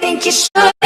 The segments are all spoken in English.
think you should.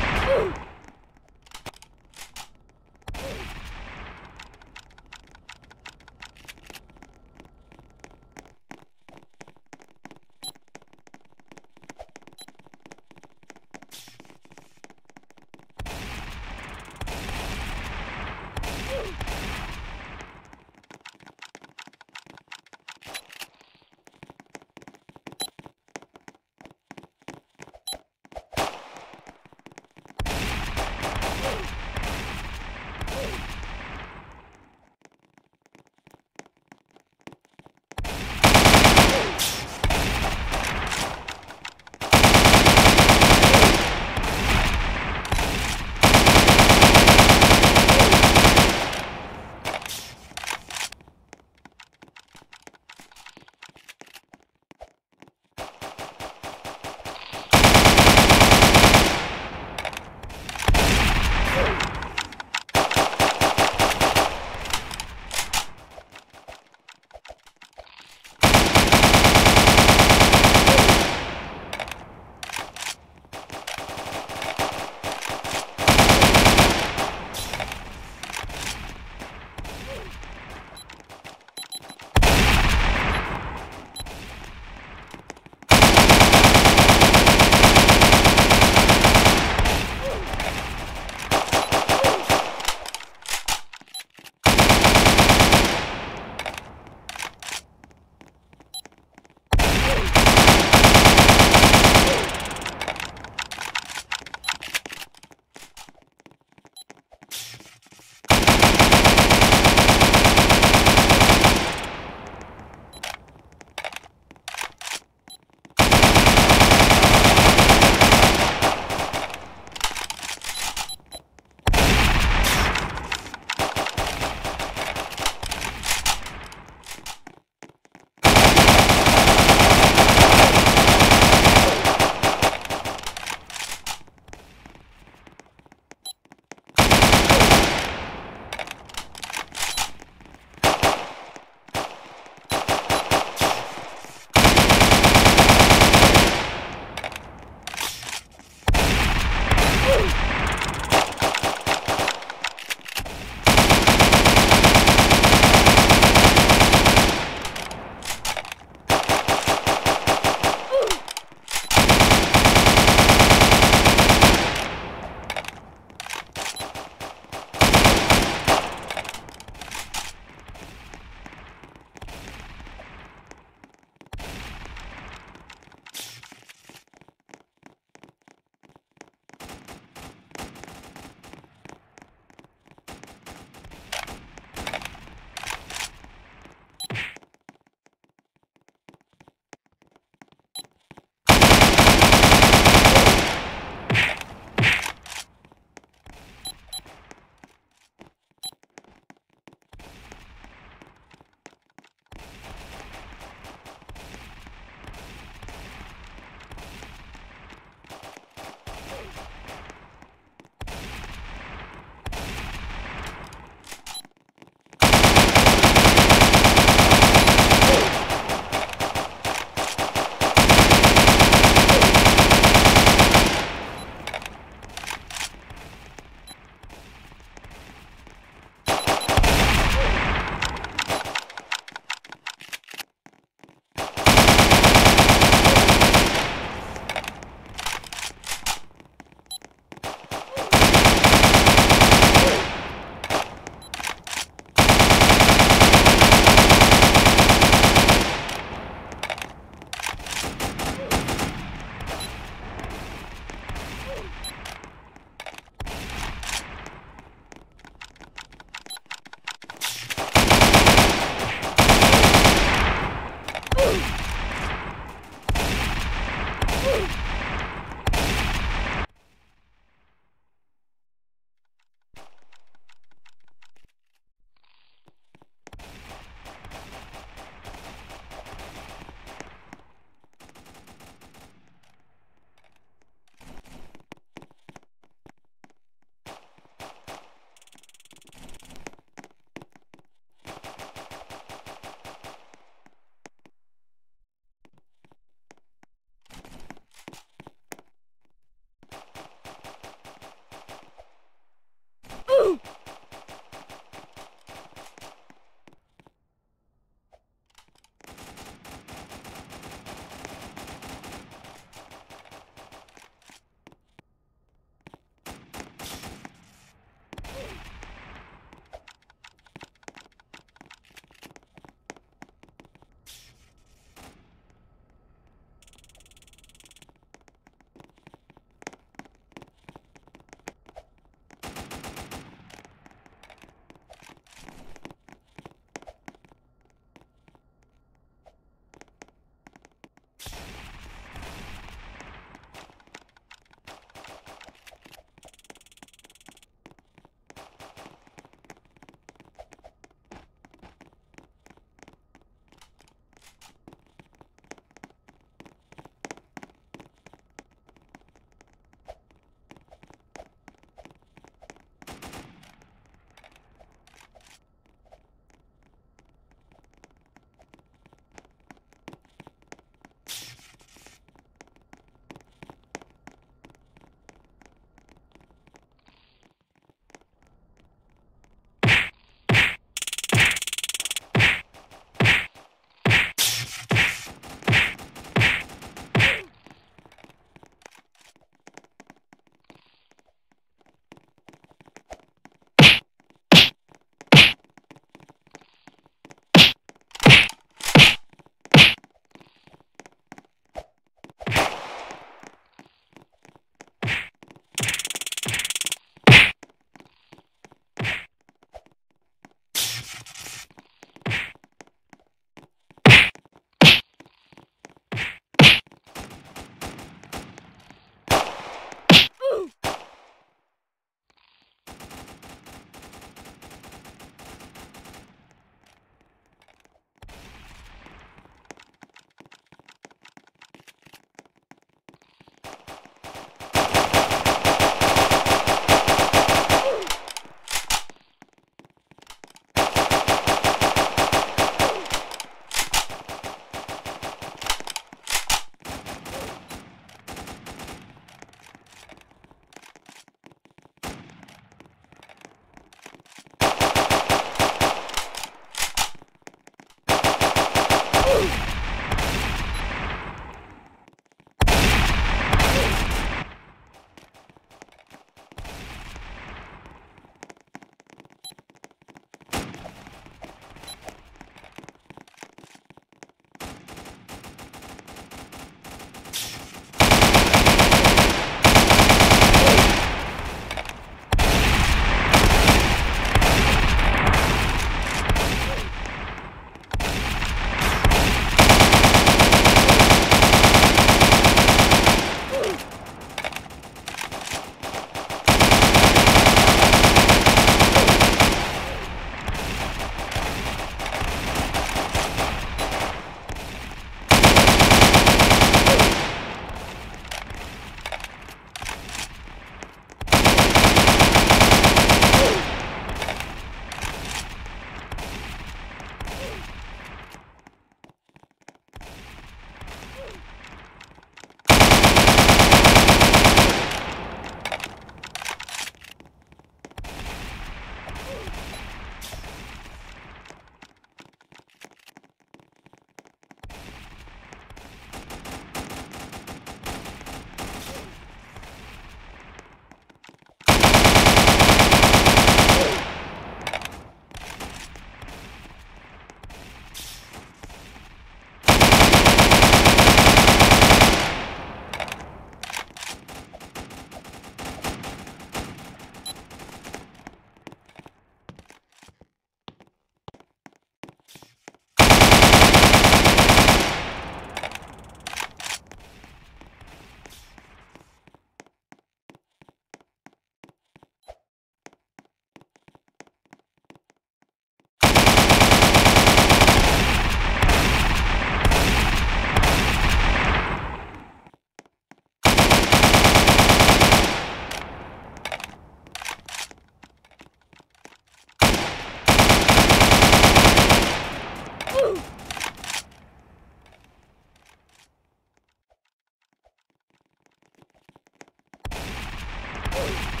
Oh.